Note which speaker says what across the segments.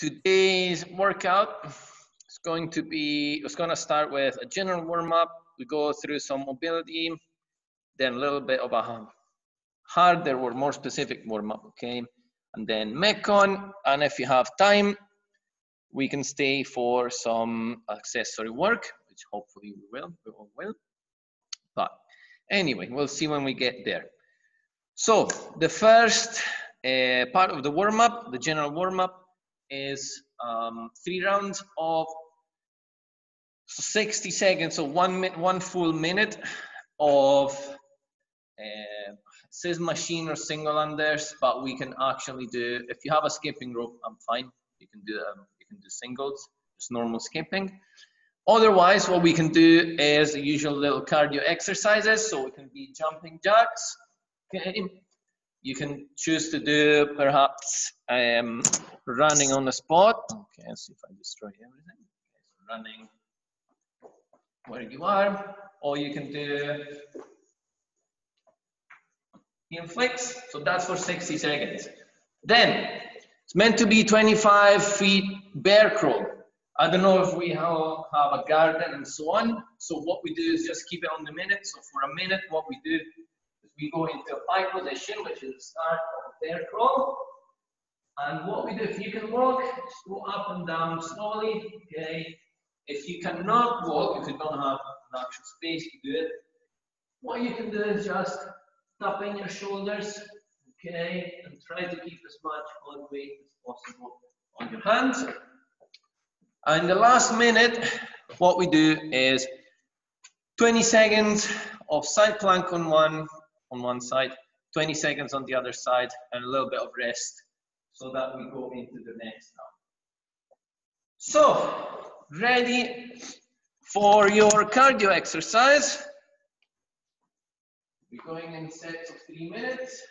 Speaker 1: today's workout is going to be, it's going to start with a general warm up. We go through some mobility, then a little bit of a harder or more specific warm up, okay? And then Metcon, and if you have time, we can stay for some accessory work, which hopefully we will, we all will. But anyway, we'll see when we get there. So the first uh, part of the warm up, the general warm up, is um, three rounds of 60 seconds, so one one full minute of uh, says machine or single unders, but we can actually do if you have a skipping rope, I'm fine. You can do um, you can do singles, just normal skipping. Otherwise, what we can do is the usual little cardio exercises. So it can be jumping jacks. You can choose to do perhaps um, running on the spot. Okay, let's see if I destroy everything. Running where you are, or you can do inflicts. So that's for 60 seconds. Then it's meant to be 25 feet bear crawl. I don't know if we have, have a garden and so on. So what we do is just keep it on the minute. So for a minute, what we do we go into a pike position, which is the start of a bear crawl. And what we do, if you can walk, just go up and down slowly, okay? If you cannot walk, if you don't have an actual space to do it, what you can do is just tap in your shoulders, okay? And try to keep as much body weight as possible on your hands. And the last minute, what we do is 20 seconds of side plank on one, on one side, 20 seconds on the other side, and a little bit of rest so that we go into the next. So, ready for your cardio exercise. We're going in sets of three minutes.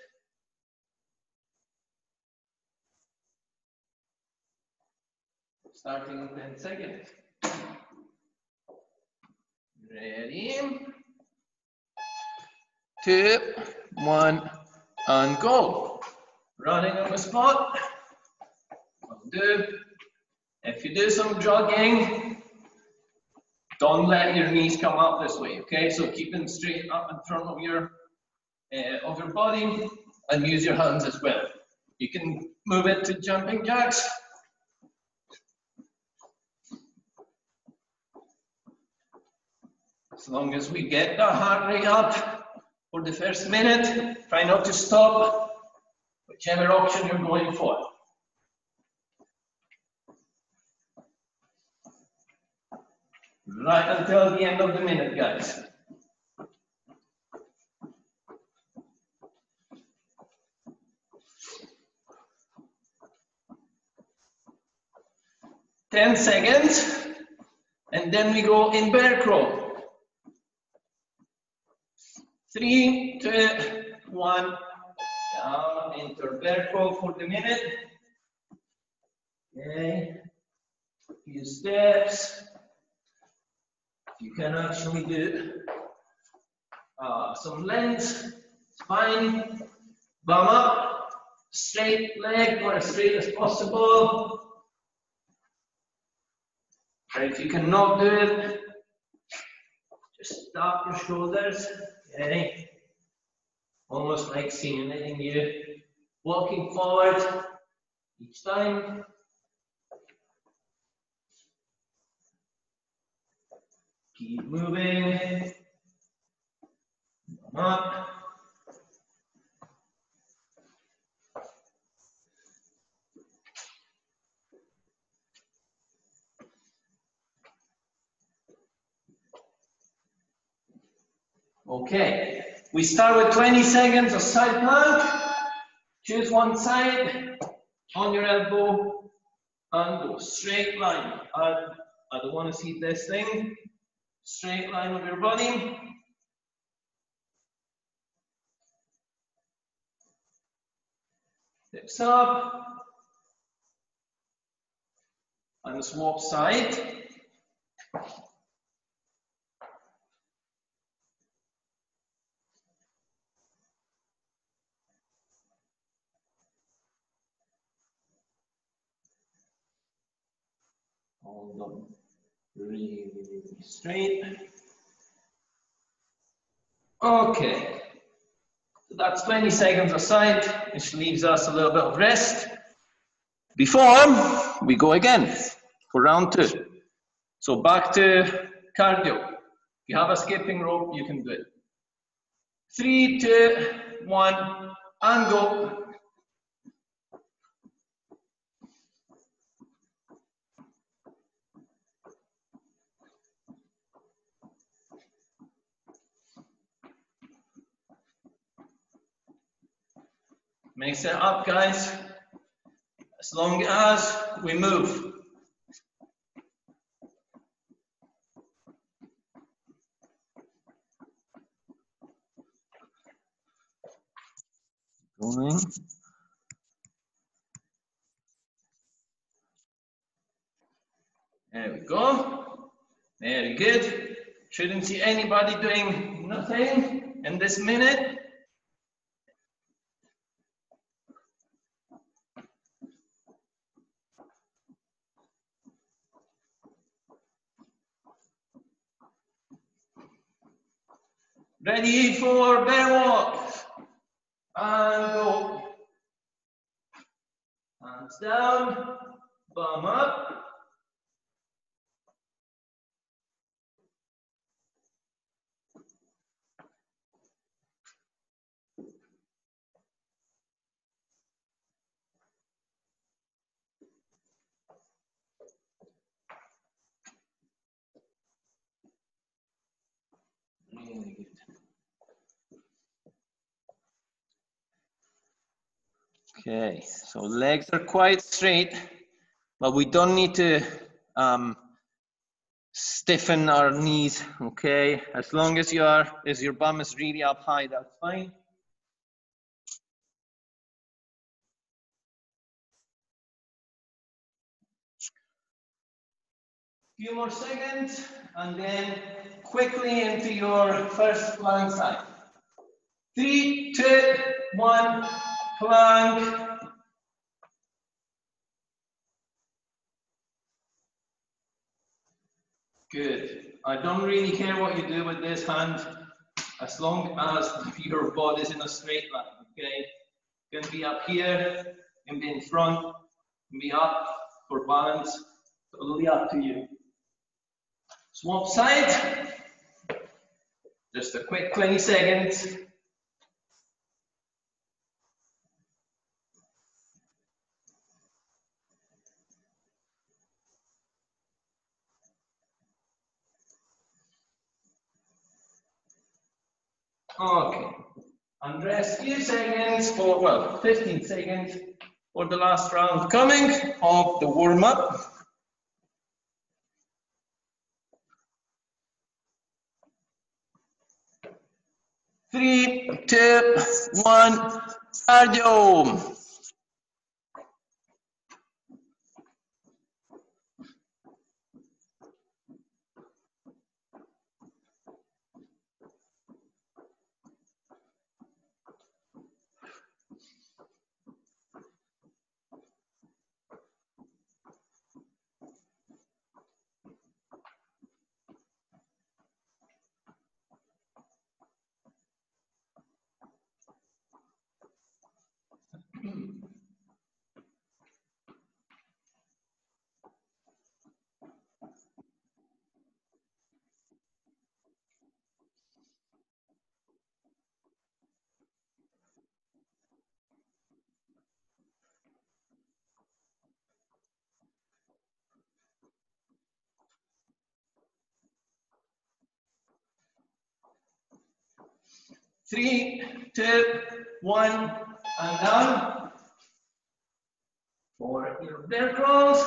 Speaker 1: starting in 10 seconds. Ready? Two, one, and go. Running on the spot. Do. If you do some jogging, don't let your knees come up this way, okay? So keep them straight up in front of your uh, of your body and use your hands as well. You can move it to jumping jacks As long as we get the heart rate up for the first minute, try not to stop, whichever option you're going for. Right until the end of the minute, guys. Ten seconds, and then we go in bear crawl. Three, two, one, down into crawl for the minute. Okay, a few steps. You can actually do uh, some length, spine, bum up, straight leg, or as straight as possible. if you cannot do it, just stop your shoulders. Okay? Almost like simulating you walking forward each time. Keep moving. Come Up. Okay, we start with 20 seconds of side plank. Choose one side on your elbow and go straight line. I, I don't want to see this thing. Straight line of your body. Hips up. And swap side. Hold on. Really, really straight. Okay. So that's 20 seconds aside, which leaves us a little bit of rest before we go again for round two. So back to cardio. If you have a skipping rope, you can do it. Three, two, one, and go. Mix it up, guys. As long as we move. Going. There we go. Very good. Shouldn't see anybody doing nothing in this minute. Ready for bear walk. And go. Hands down, bum up. Really good. Okay, so legs are quite straight, but we don't need to um, stiffen our knees, okay? As long as you are, as your bum is really up high, that's fine. Few more seconds, and then quickly into your first plank side. Three, two, one, plank. Good. I don't really care what you do with this hand, as long as your body is in a straight line, okay? You can be up here, you can be in front, you can be up for balance, totally up to you. Swap side. Just a quick 20 seconds. Okay. And rest few seconds for, well, 15 seconds for the last round coming of the warm up. Three, two, one, cardio. Three, two, one, and down. For your bear crawls.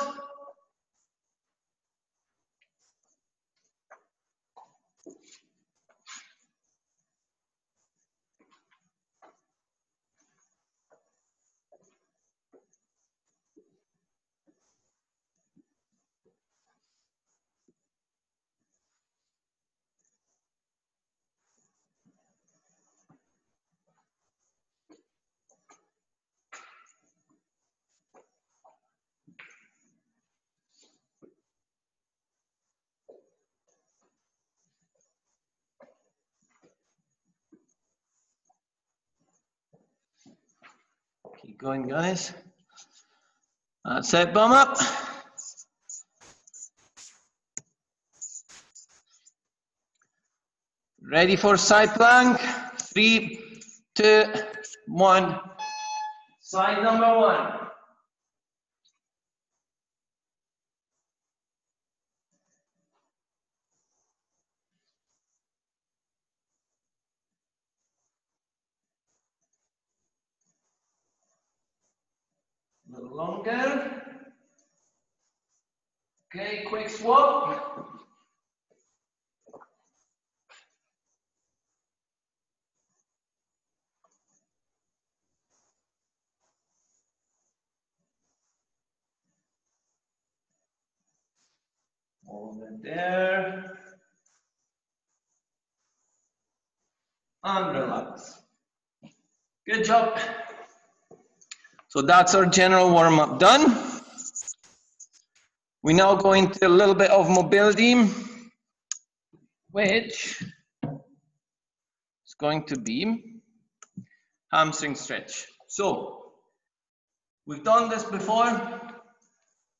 Speaker 1: Going, guys. That's it, bum up. Ready for side plank? Three, two, one. Side number one. A little longer. Swap. Over there. And relax. Good job. So that's our general warm-up done. We now go into a little bit of mobility, which is going to be hamstring stretch. So we've done this before.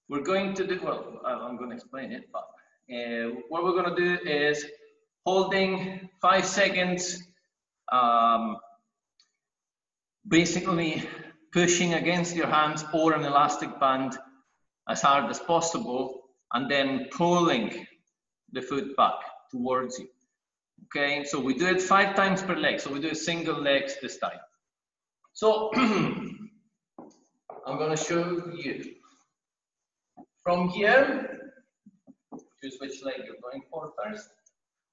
Speaker 1: We're going to do, well, I'm going to explain it, but uh, what we're going to do is holding five seconds, um, basically pushing against your hands or an elastic band as hard as possible, and then pulling the foot back towards you. Okay, so we do it five times per leg. So we do a single legs this time. So I'm gonna show you. From here, choose which leg you're going for first,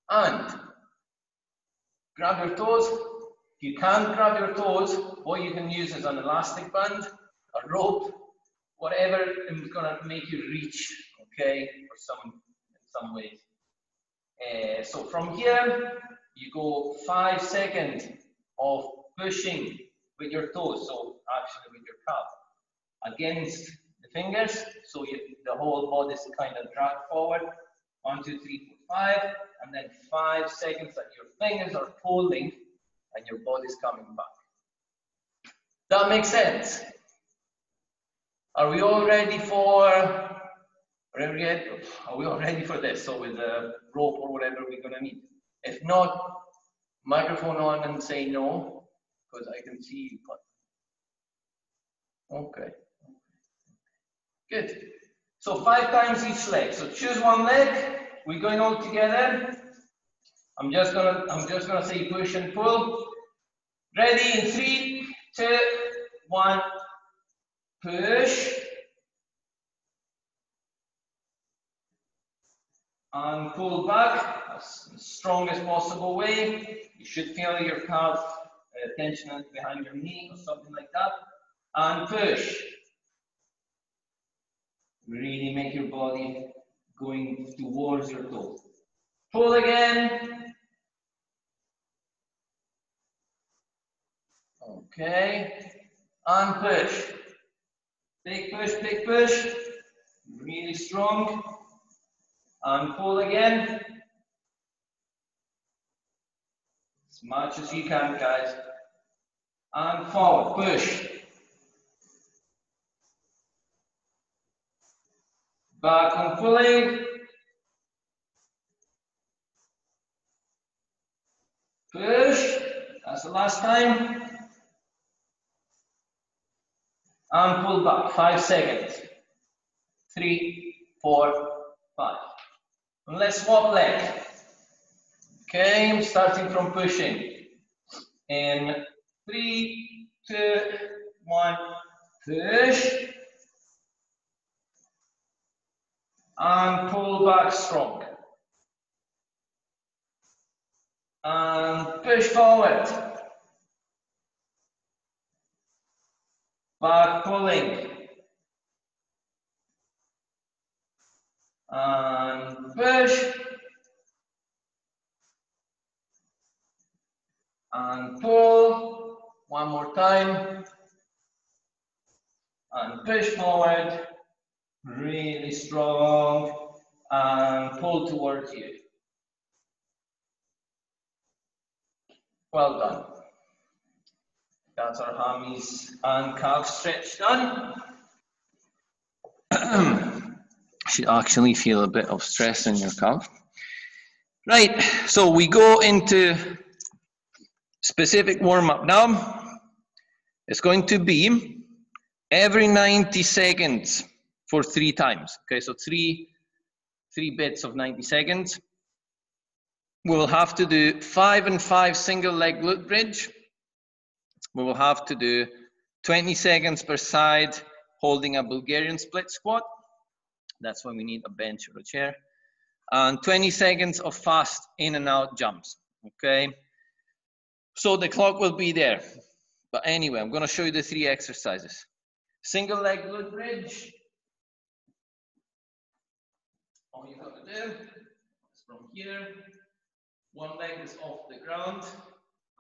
Speaker 1: and grab your toes, if you can't grab your toes, what you can use is an elastic band, a rope, whatever is gonna make you reach, okay, for some, in some ways. Uh, so from here, you go five seconds of pushing with your toes, so actually with your calf, against the fingers, so you, the whole body is kind of dragged forward. One, two, three, four, five, and then five seconds that your fingers are pulling and your body's coming back. That makes sense. Are we all ready for? Are we, are we all ready for this? So with the rope or whatever we're gonna need. If not, microphone on and say no, because I can see you. Okay. Good. So five times each leg. So choose one leg. We're going all together. I'm just gonna I'm just gonna say push and pull. Ready in three, two, one, push. And pull back as strong as possible way. You should feel your calf uh, tension behind your knee or something like that. And push. Really make your body going towards your toes. Pull again. Okay, and push. Big push, big push. Really strong. And pull again. As much as you can, guys. And forward, push. Back on pulling. Push. That's the last time and pull back, five seconds. Three, four, five. And let's swap leg. Okay, starting from pushing. In three, two, one, push. And pull back strong. And push forward. Back pulling. And push. And pull. One more time. And push forward. Really strong. And pull towards you. Well done. That's our hammies and calf stretch done. Should actually feel a bit of stress in your calf. Right, so we go into specific warm up now. It's going to be every 90 seconds for three times. Okay, so three, three bits of 90 seconds. We will have to do five and five single leg glute bridge. We will have to do 20 seconds per side holding a Bulgarian split squat. That's when we need a bench or a chair. And 20 seconds of fast in and out jumps, okay? So the clock will be there. But anyway, I'm gonna show you the three exercises. Single leg glute bridge. All you got to do is from here, one leg is off the ground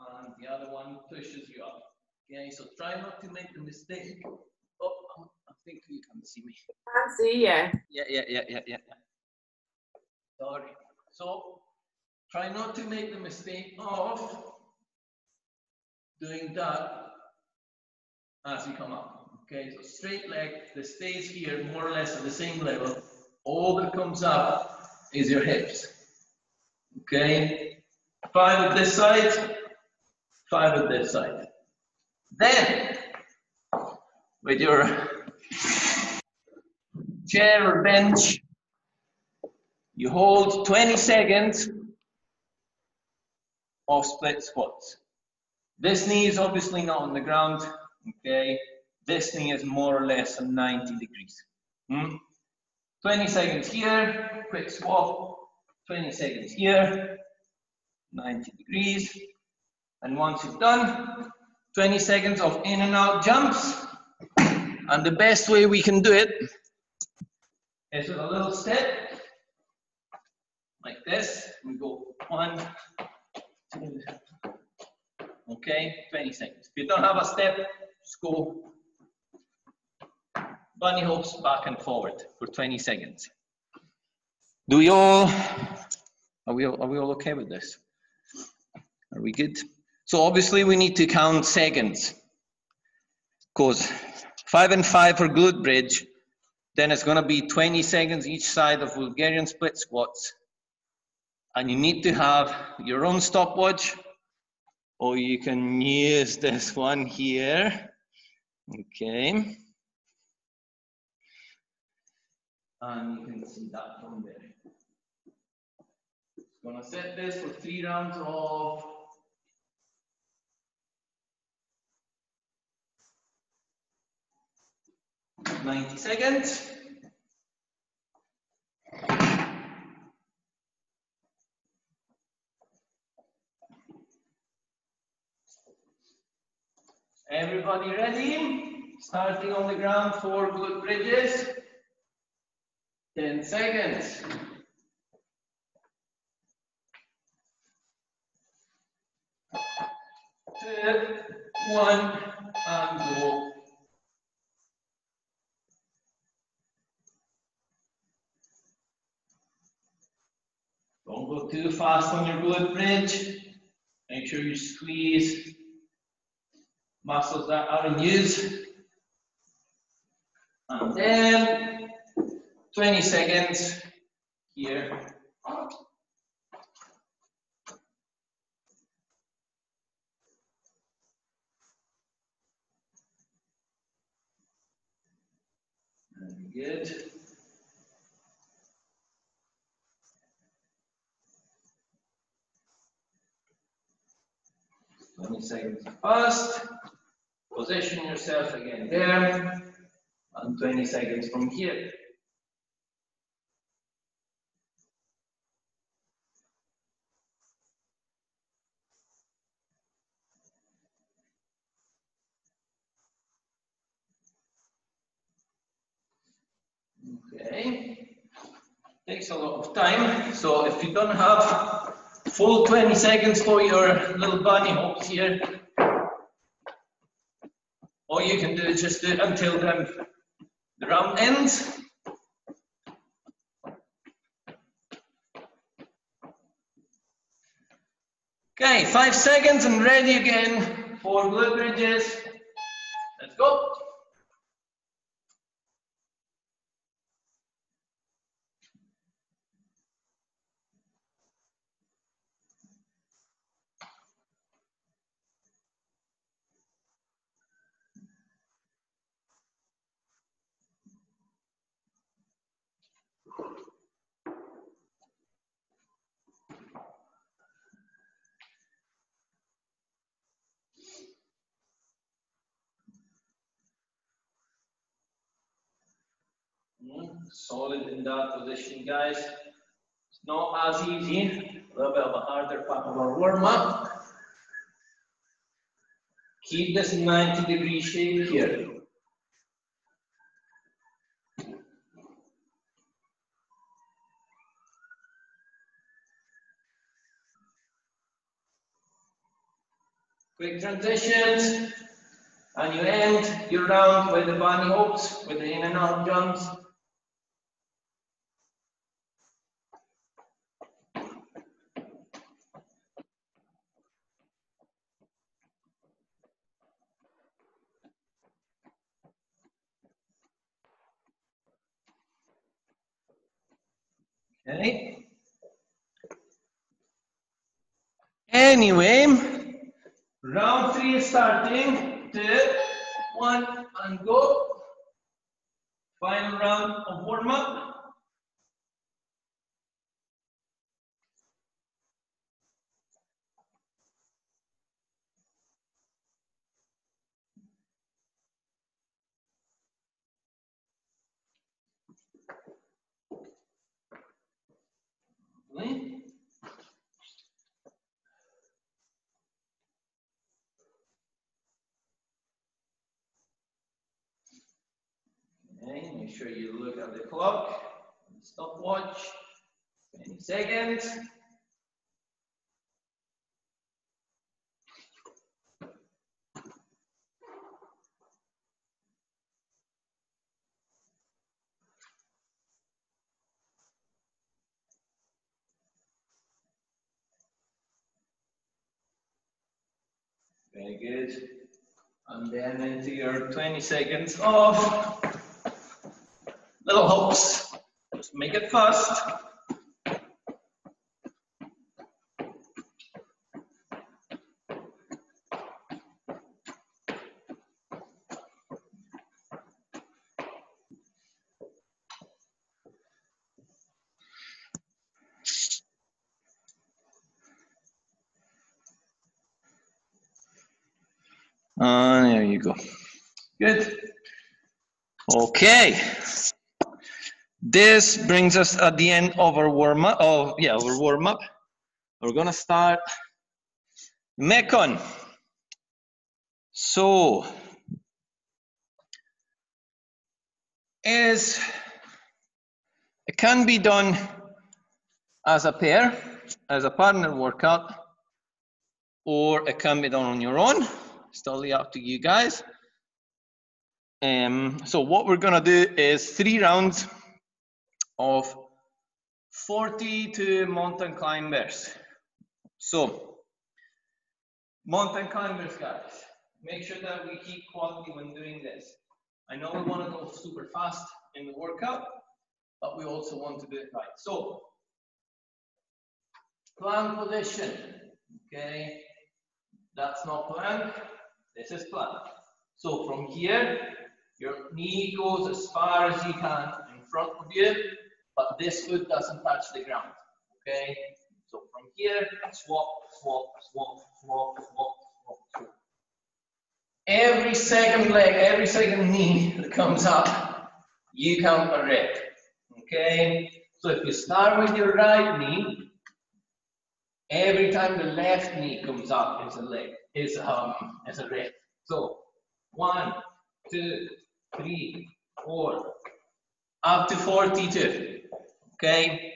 Speaker 1: and the other one pushes you up. Okay, so try not to make the mistake. Oh, I think you can see me.
Speaker 2: I Can't see you.
Speaker 1: Yeah, yeah, yeah, yeah, yeah. Sorry. So try not to make the mistake of doing that as you come up. Okay, so straight leg that stays here more or less at the same level. All that comes up is your hips. Okay, five at this side, five at this side. Then, with your chair or bench, you hold 20 seconds of split squats. This knee is obviously not on the ground, okay? This knee is more or less 90 degrees. Hmm? 20 seconds here, quick swap, 20 seconds here, 90 degrees. And once you've done, 20 seconds of in and out jumps. And the best way we can do it is with a little step, like this. We go one, two, okay, 20 seconds. If you don't have a step, just go bunny hops back and forward for 20 seconds. Do we all, are we, all, are we all okay with this? Are we good? So obviously we need to count seconds. Because five and five for glute bridge, then it's gonna be 20 seconds each side of Bulgarian split squats. And you need to have your own stopwatch, or you can use this one here. Okay. And you can see that from there. I'm Gonna set this for three rounds of ninety seconds. Everybody ready? Starting on the ground for glute bridges. 10 seconds. Two, one, and go. Go too fast on your glute bridge. Make sure you squeeze muscles that are in use. And then 20 seconds here. Very good. Twenty seconds first. Position yourself again there. And 20 seconds from here. Okay. Takes a lot of time. So if you don't have full 20 seconds for your little bunny hops here, all you can do is just do it until the, round ends. Okay, five seconds and ready again for glute bridges. Let's go. Solid in that position, guys. It's not as easy, a little bit of a harder part of our warm up. Keep this 90 degree shape here. Quick transitions, and you end your round with the bunny hops, with the in and out jumps. Anyway, round three starting. Two, one, and go. Final round of warm up. Okay. Make sure you look at the clock, stopwatch, 20 seconds. Very good. And then into your 20 seconds of little hops. Just make it fast. Uh, there you go. Good. Okay. This brings us at the end of our warm up. Oh, yeah, our warm up. We're gonna start Metcon. So, is it can be done as a pair, as a partner workout, or it can be done on your own. It's totally up to you guys. Um, so what we're gonna do is three rounds of 42 mountain climbers. So, mountain climbers, guys, make sure that we keep quality when doing this. I know we want to go super fast in the workout, but we also want to do it right. So, plank position, okay? That's not plank, this is plank. So from here, your knee goes as far as you can in front of you, but this foot doesn't touch the ground, okay? So from here, swap, swap, swap, swap, swap, swap, swap. Every second leg, every second knee that comes up, you count a rep, okay? So if you start with your right knee, every time the left knee comes up is a leg, is um is a rep. So one, two, three, four, up to 42. Okay,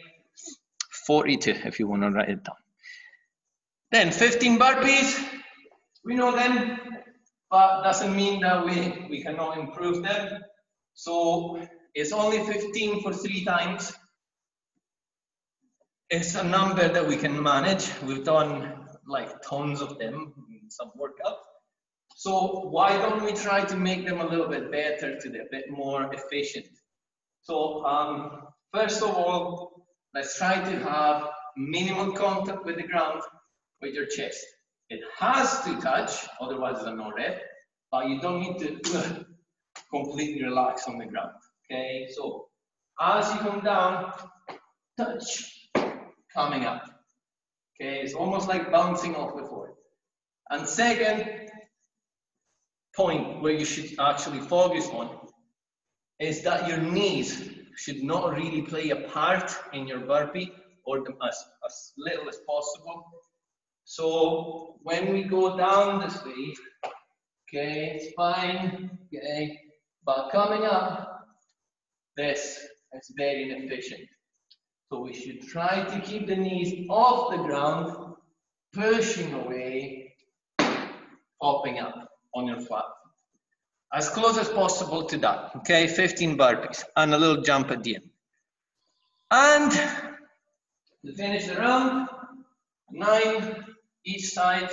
Speaker 1: 42 if you want to write it down. Then 15 burpees, we know them, but doesn't mean that we, we cannot improve them. So it's only 15 for three times. It's a number that we can manage. We've done like tons of them some workouts. So why don't we try to make them a little bit better today, a bit more efficient? So um, first of all, let's try to have minimal contact with the ground with your chest. It has to touch, otherwise there's no red, but you don't need to completely relax on the ground. Okay, so as you come down, touch, coming up. Okay, it's almost like bouncing off the floor. And second point where you should actually focus on is that your knees should not really play a part in your burpee or as, as little as possible. So when we go down this way, okay, it's fine, okay, but coming up, this is very inefficient. So we should try to keep the knees off the ground, pushing away, popping up on your flat. As close as possible to that, okay? 15 burpees and a little jump at the end. And to finish the round, nine each side,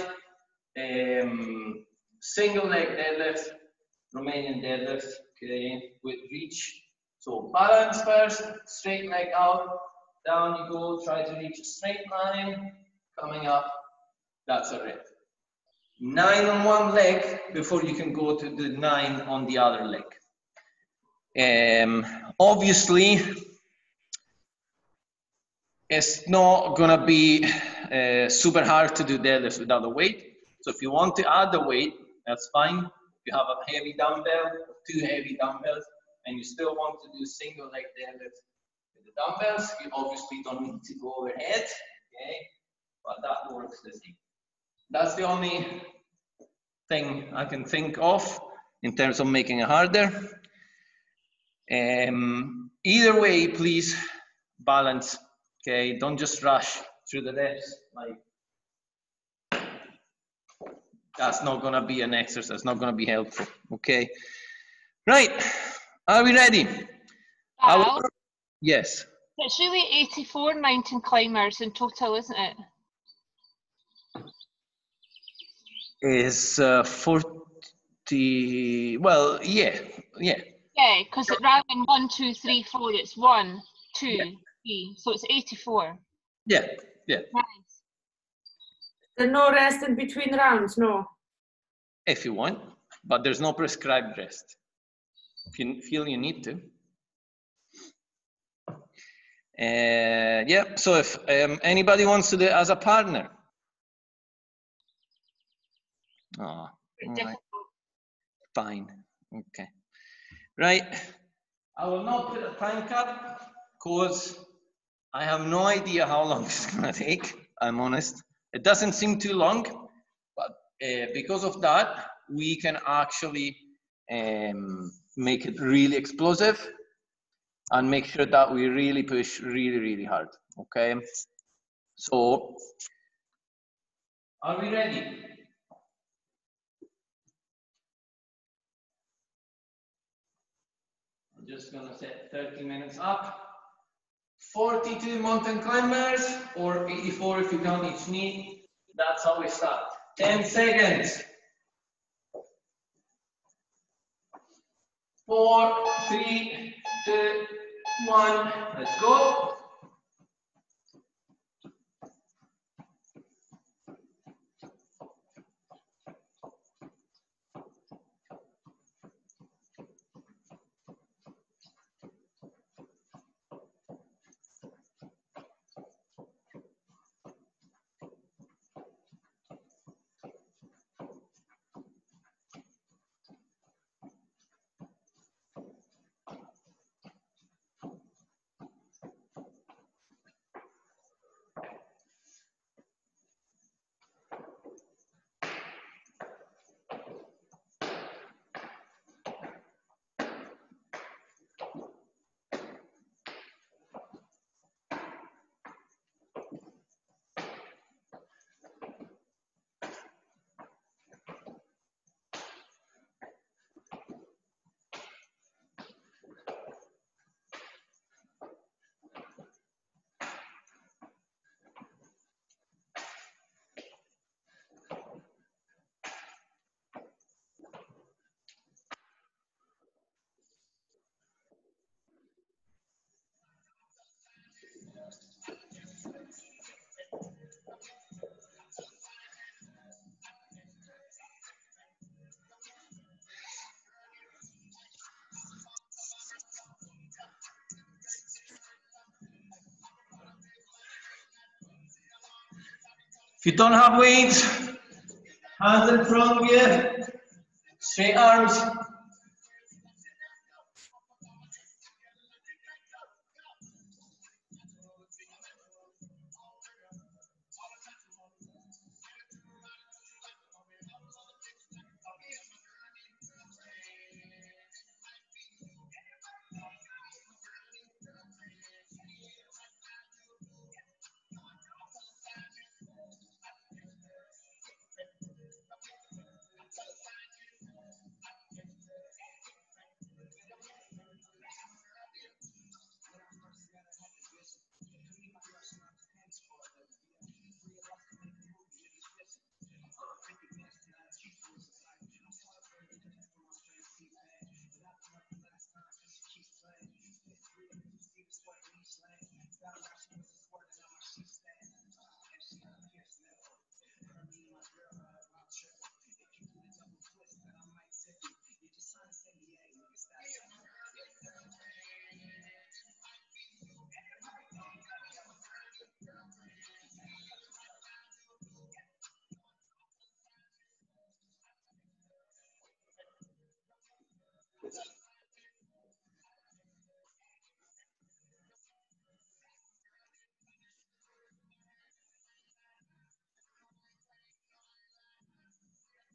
Speaker 1: um, single leg deadlift, Romanian deadlift, okay, with reach. So balance first, straight leg out, down you go, try to reach a straight line, coming up, that's a rep. Nine on one leg before you can go to the nine on the other leg. Um, obviously, it's not gonna be uh, super hard to do deadlifts without the weight. So if you want to add the weight, that's fine. If you have a heavy dumbbell, two heavy dumbbells, and you still want to do single leg deadlift with the dumbbells, you obviously don't need to go overhead, okay? But that works the same. That's the only thing I can think of in terms of making it harder. Um, either way, please balance, okay? Don't just rush through the reps like that's not gonna be an exercise, not gonna be helpful, okay? Right, are we ready? Will, yes.
Speaker 2: it's really 84 mountain climbers in total, isn't it?
Speaker 1: Is uh, 40, well, yeah, yeah.
Speaker 2: Yeah, because rather than one, two, three, four, it's one, two,
Speaker 1: Yeah.
Speaker 2: three. So it's 84.
Speaker 1: Yeah, yeah.
Speaker 2: Nice.
Speaker 3: There's no rest in between rounds, no.
Speaker 1: If you want, but there's no prescribed rest. If you feel you need to. Uh, yeah, so if um, anybody wants to do it as a partner. Oh, right, fine. Okay. Right. I will not put a time cap because I have no idea how long it's going to take. I'm honest. It doesn't seem too long, but uh, because of that, we can actually um, make it really explosive and make sure that we really push really, really hard. Okay. So, are we ready? Just gonna set 30 minutes up. 42 mountain climbers or 84 if you count each knee. That's how we start. 10 seconds. Four, three, two, one. Let's go. If you don't have weights, hands in front of you, straight arms.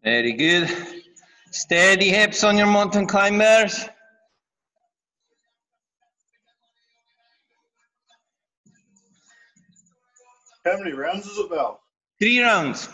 Speaker 1: Very good. Steady hips on your mountain climbers.
Speaker 4: How many rounds is it, Val?
Speaker 1: Three rounds.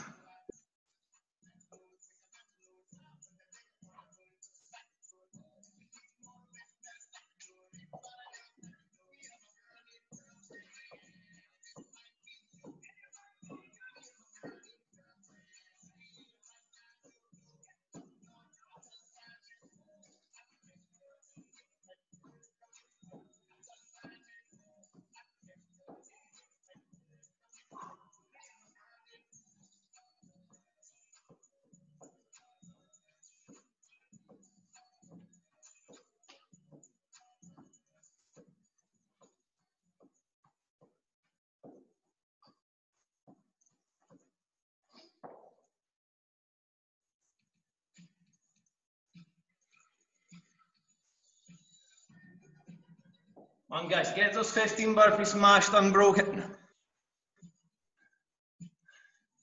Speaker 1: On, guys, get those 15 burpees smashed and broken.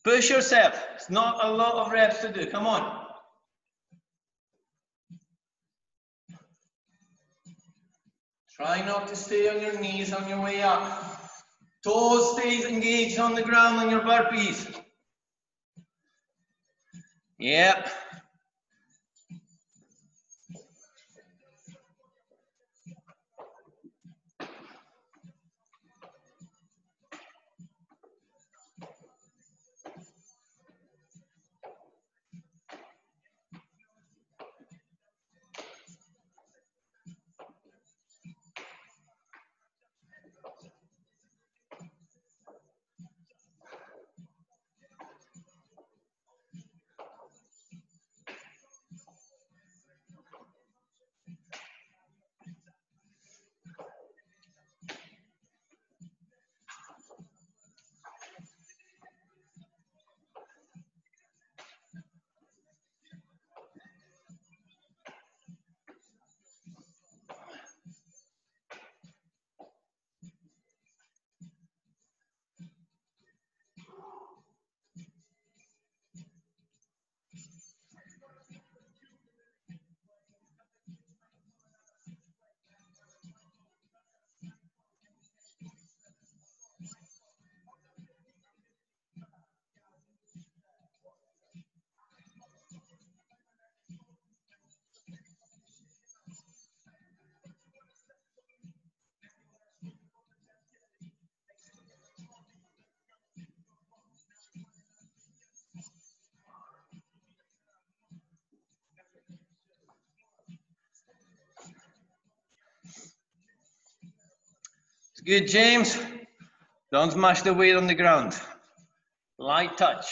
Speaker 1: Push yourself. It's not a lot of reps to do. Come on. Try not to stay on your knees on your way up. Toes stays engaged on the ground on your burpees. Yep. It's good, James. Don't smash the weight on the ground. Light touch.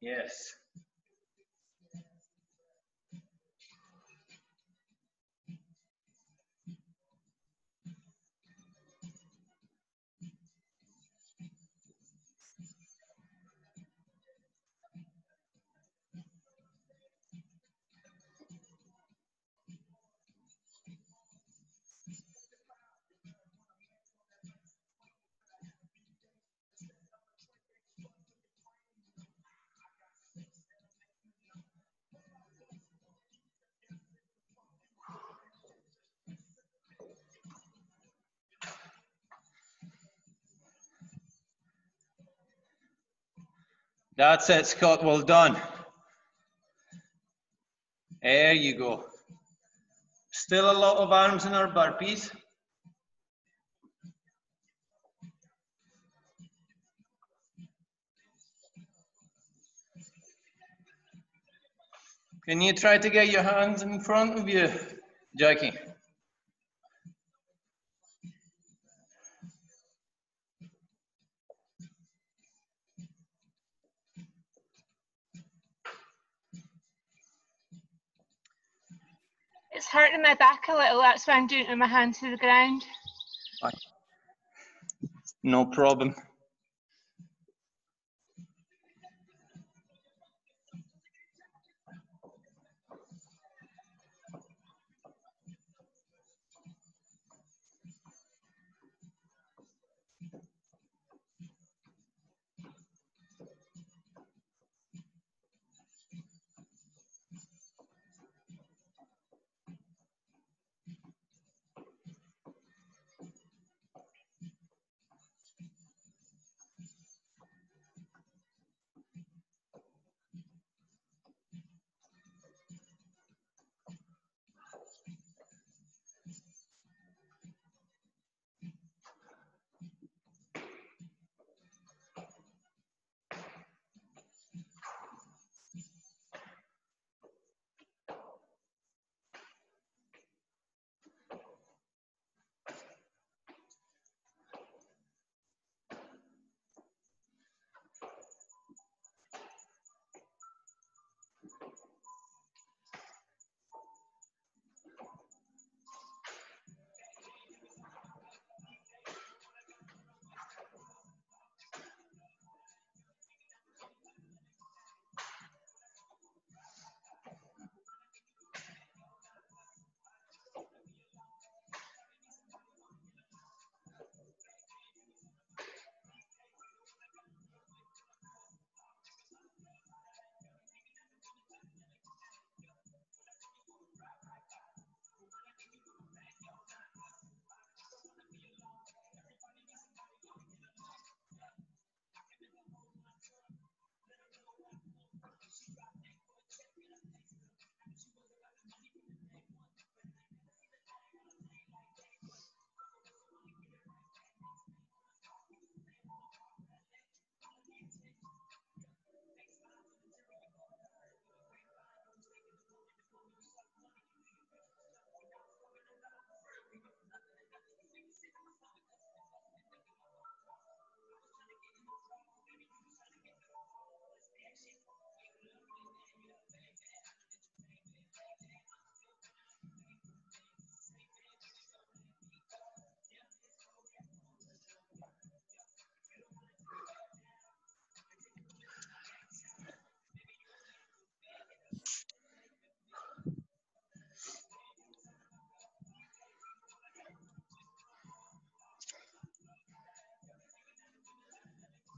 Speaker 1: Yes. That's it, Scott. Well done. There you go. Still a lot of arms in our burpees. Can you try to get your hands in front of you, Jackie?
Speaker 2: It's hurting my back a little, that's why I'm doing it with my hand to the ground.
Speaker 1: No problem.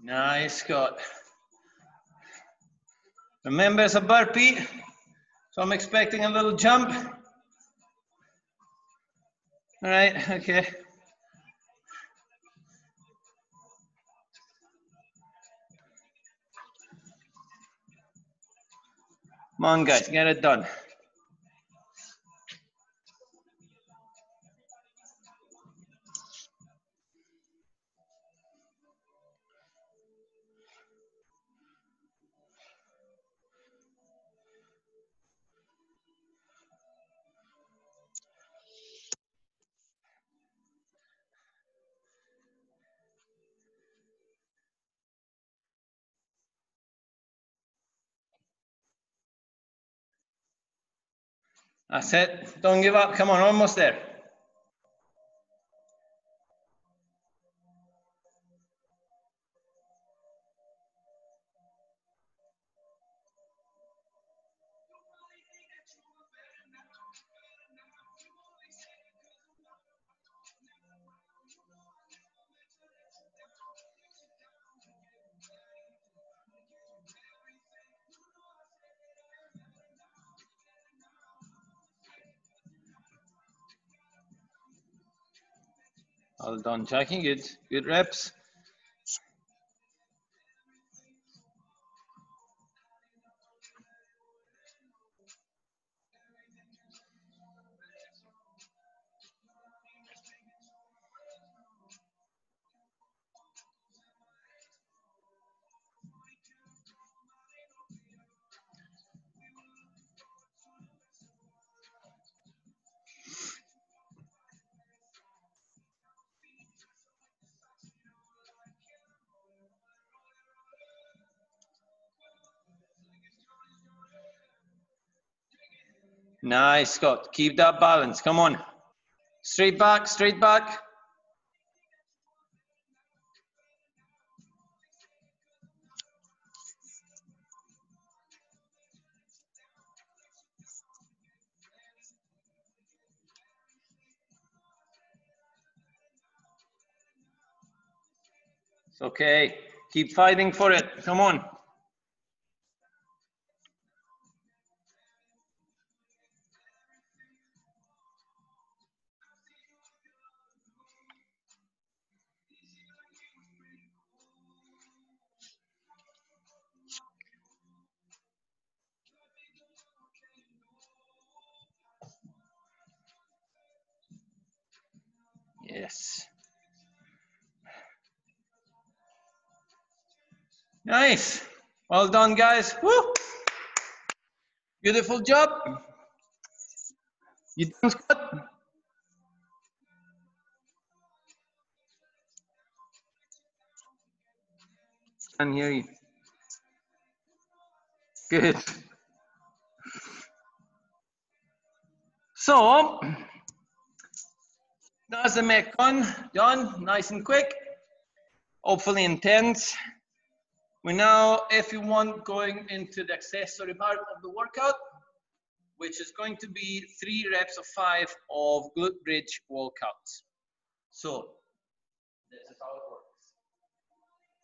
Speaker 1: Nice, Scott. Remember, it's a burpee, so I'm expecting a little jump. All right, okay. Come on, guys, get it done. That's it. Don't give up. Come on, almost there. Well done, Jackie. Good, good reps. Nice, Scott. Keep that balance. Come on. Straight back, straight back. It's okay. Keep fighting for it. Come on. Yes. Nice. Well done, guys. Woo! Beautiful job. You done, Scott? Can hear you. Good. So, the Metcon done, nice and quick, hopefully intense. We now, if you want, going into the accessory part of the workout, which is going to be three reps of five of glute bridge walkouts. So, this is how it works.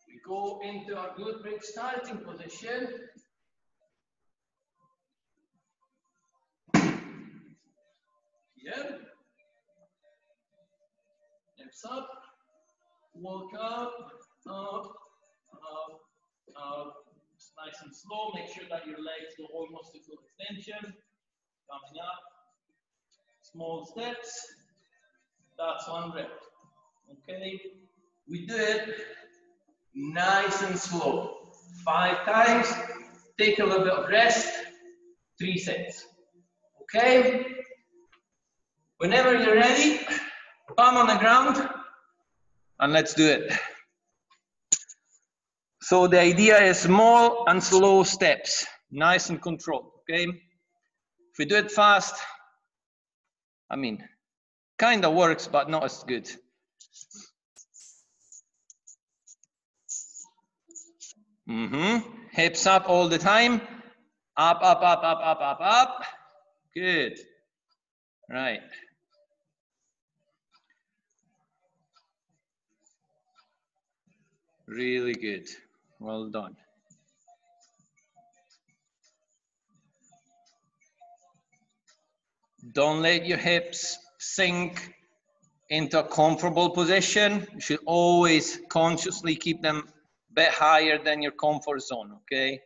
Speaker 1: We go into our glute bridge starting position. Here. Hips up. Walk up, up, up, up. It's nice and slow. Make sure that your legs go almost to full extension. Coming up. Small steps. That's one rep. Okay. We do it nice and slow. Five times. Take a little bit of rest. Three sets. Okay. Whenever you're ready, palm on the ground, and let's do it. So the idea is small and slow steps, nice and controlled, okay? If we do it fast, I mean, kind of works, but not as good. Mm-hmm. Hips up all the time. Up, up, up, up, up, up, up. Good. Right. Really good. Well done. Don't let your hips sink into a comfortable position. You should always consciously keep them a bit higher than your comfort zone, okay?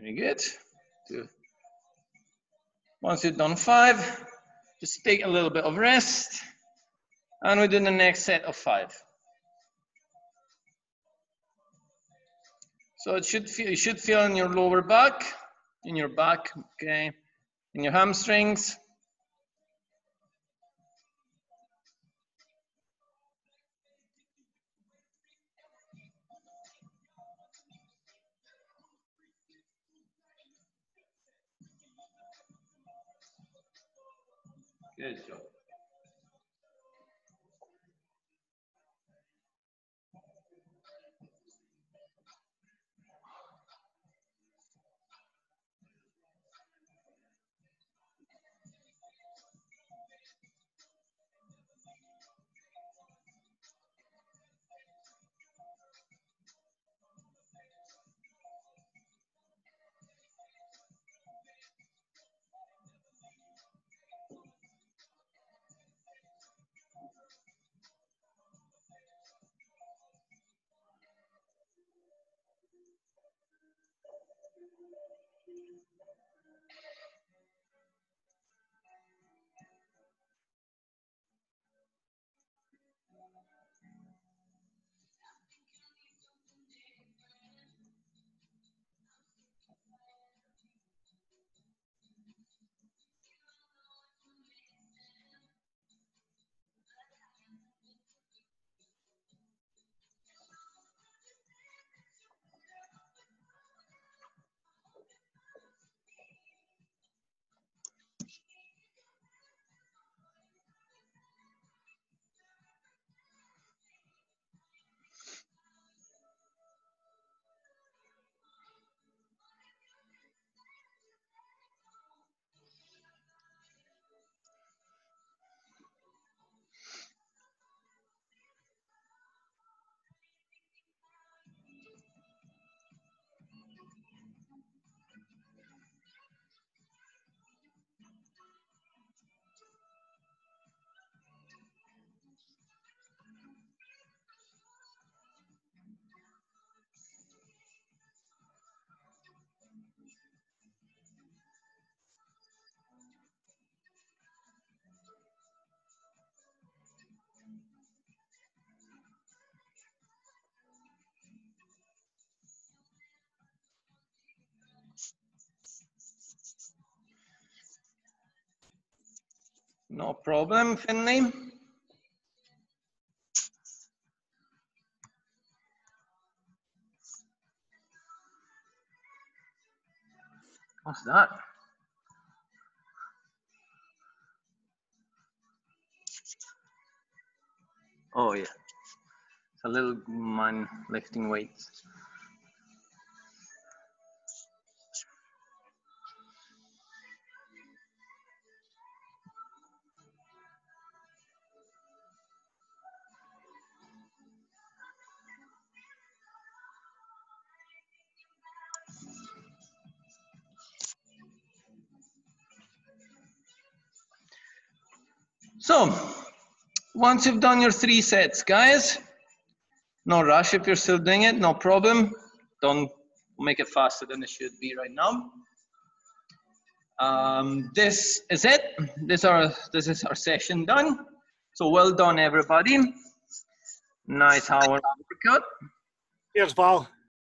Speaker 1: Very good. Two. Once you've done five, just take a little bit of rest. And we do the next set of five. So it should feel, you should feel in your lower back, in your back, okay, in your hamstrings. Good job. No problem, Finley. What's that? Oh yeah, it's a little man lifting weights. So, once you've done your three sets, guys, no rush if you're still doing it, no problem. Don't make it faster than it should be right now. Um, this is it. This, our, this is our session done. So well done, everybody. Nice hour workout.
Speaker 5: Cheers, Val.